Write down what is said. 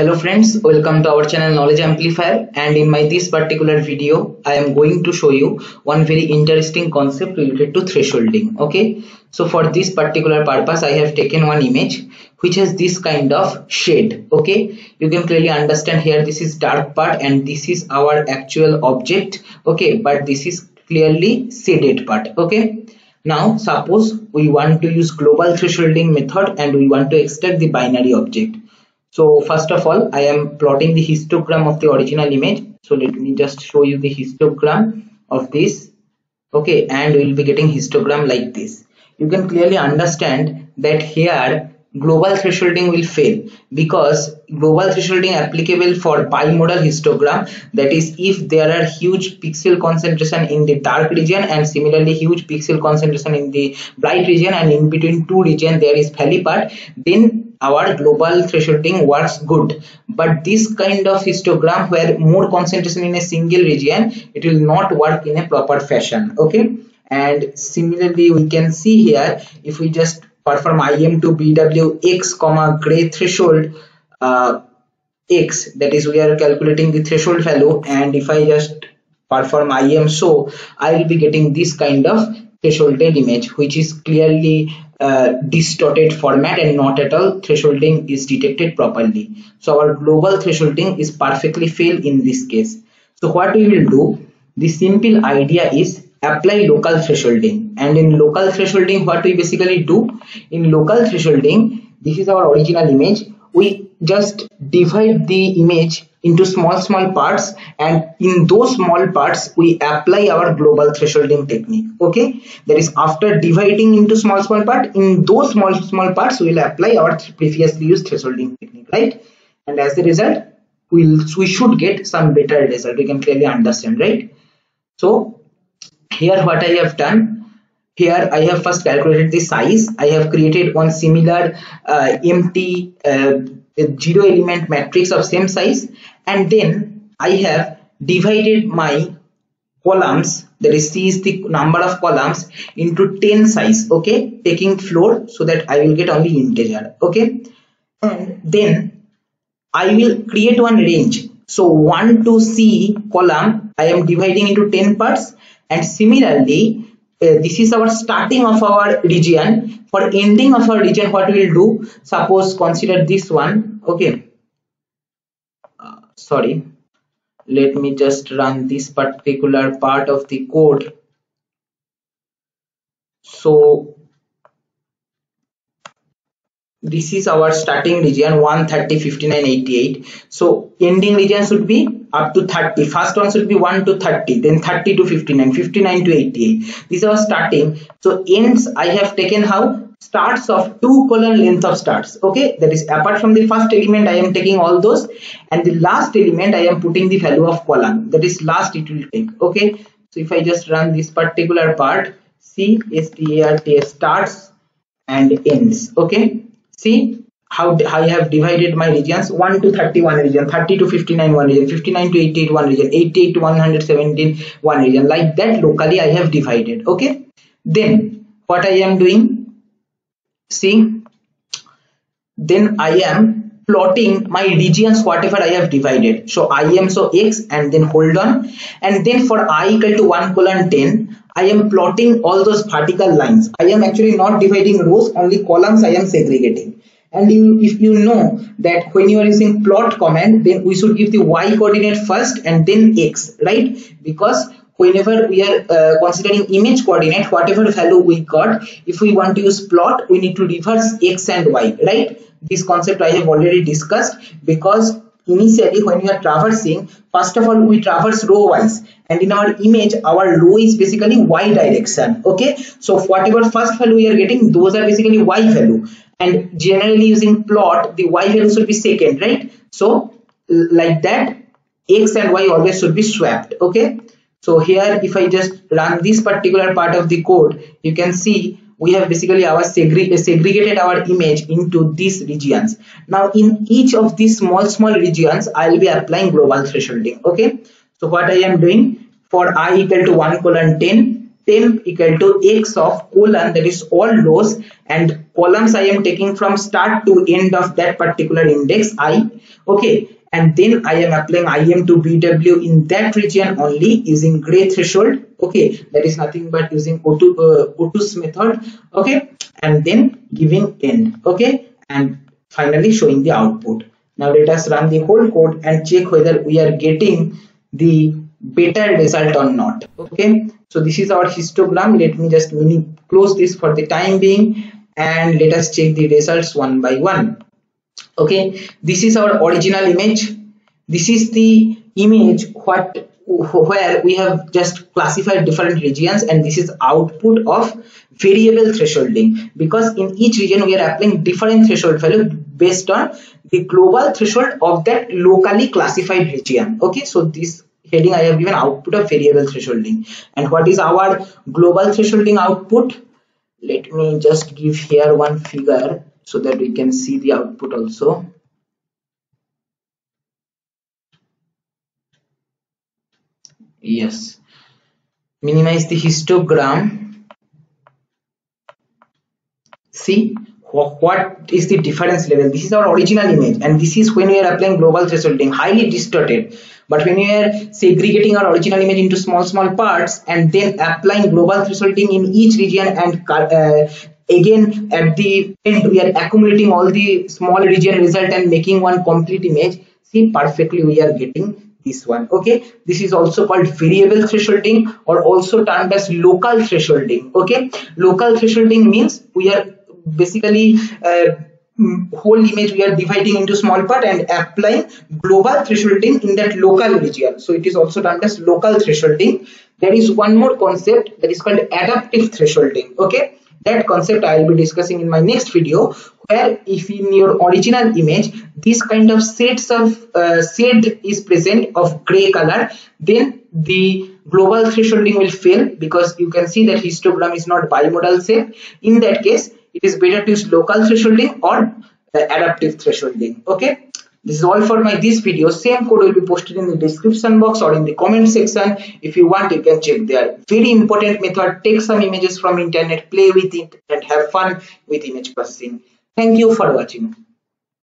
Hello friends, welcome to our channel Knowledge Amplifier. And in my this particular video I am going to show you one very interesting concept related to thresholding okay? So for this particular purpose I have taken one image which has this kind of shade okay? You can clearly understand here this is dark part and this is our actual object okay? But this is clearly shaded part okay? Now suppose we want to use global thresholding method and we want to extract the binary object so first of all i am plotting the histogram of the original image. So let me just show you the histogram of this. Okay and we will be getting histogram like this. You can clearly understand that here global thresholding will fail because global thresholding applicable for bimodal histogram that is if there are huge pixel concentration in the dark region and similarly huge pixel concentration in the bright region and in between two region there is valley part then our global thresholding works good. But this kind of histogram where more concentration in a single region it will not work in a proper fashion okay? And similarly we can see here if we just perform im to bw x comma gray threshold uh, x that is we are calculating the threshold value and if i just perform im so i will be getting this kind of thresholded image which is clearly uh, distorted format and not at all thresholding is detected properly. So our global thresholding is perfectly fail in this case. So what we will do, the simple idea is apply local thresholding. And in local thresholding what we basically do in local thresholding this is our original image. We just divide the image into small small parts and in those small parts we apply our global thresholding technique okay? That is after dividing into small small part in those small small parts we will apply our previously used thresholding technique right? And as a result we'll we should get some better result. We can clearly understand right? So here what i have done here i have first calculated the size. I have created one similar uh, empty uh, zero element matrix of same size. And then I have divided my columns that is C is the number of columns into 10 size okay? Taking floor so that I will get only integer okay? And then I will create one range. So 1 to C column I am dividing into 10 parts and similarly uh, this is our starting of our region. For ending of our region what we will do suppose consider this one. Okay. Uh, sorry. Let me just run this particular part of the code. So this is our starting region 130 59 88 so ending region should be up to 30 first one should be 1 to 30 then 30 to 59 59 to 88 these are starting. So ends i have taken how? Starts of two colon length of starts. Okay? That is apart from the first element i am taking all those. And the last element i am putting the value of column. That is last it will take. Okay? So if i just run this particular part c start starts and ends. Okay see how I have divided my regions 1 to 31 region 30 to 59 one region 59 to 88 one region 88 to 117 one region. Like that locally I have divided okay? Then what I am doing? See then I am plotting my regions whatever I have divided. So I am so x and then hold on. And then for i equal to 1 colon 10 I am plotting all those vertical lines. I am actually not dividing rows only columns I am segregating. And you, if you know that when you are using plot command then we should give the y coordinate first and then x right? Because whenever we are uh, considering image coordinate whatever value we got if we want to use plot we need to reverse x and y right this concept i have already discussed because initially when we are traversing first of all we traverse row wise and in our image our row is basically y direction okay? So whatever first value we are getting those are basically y value. And generally using plot the y value should be second right? So like that x and y always should be swapped okay? So here if i just run this particular part of the code you can see we have basically our segre segregated our image into these regions. Now in each of these small small regions i will be applying global thresholding okay? So what i am doing for i equal to 1 colon 10 temp equal to x of colon that is all rows and columns I am taking from start to end of that particular index i okay and then I am applying IM to BW in that region only using gray threshold. Okay that is nothing but using Otsu uh, method. Okay and then giving end. Okay and finally showing the output. Now let us run the whole code and check whether we are getting the better result or not. Okay so this is our histogram. Let me just mini close this for the time being and let us check the results one by one okay? This is our original image. This is the image what where we have just classified different regions and this is output of variable thresholding. Because in each region we are applying different threshold value based on the global threshold of that locally classified region. Okay? So this heading I have given output of variable thresholding. And what is our global thresholding output? Let me just give here one figure so that we can see the output also. Yes. Minimize the histogram. See what is the difference level? This is our original image and this is when we are applying global thresholding highly distorted. But when we are segregating our original image into small small parts and then applying global thresholding in each region and uh, again at the end we are accumulating all the small region result and making one complete image. See perfectly we are getting this one okay? This is also called variable thresholding or also termed as local thresholding okay? Local thresholding means we are basically uh, whole image we are dividing into small part and applying global thresholding in that local region. So it is also termed as local thresholding. There is one more concept that is called adaptive thresholding okay that concept i will be discussing in my next video where if in your original image this kind of sets of uh, shade is present of gray color then the global thresholding will fail because you can see that histogram is not bimodal shape. In that case it is better to use local thresholding or adaptive thresholding. Okay this is all for my this video. Same code will be posted in the description box or in the comment section. If you want you can check there. Very important method. Take some images from internet play with it and have fun with image processing. Thank you for watching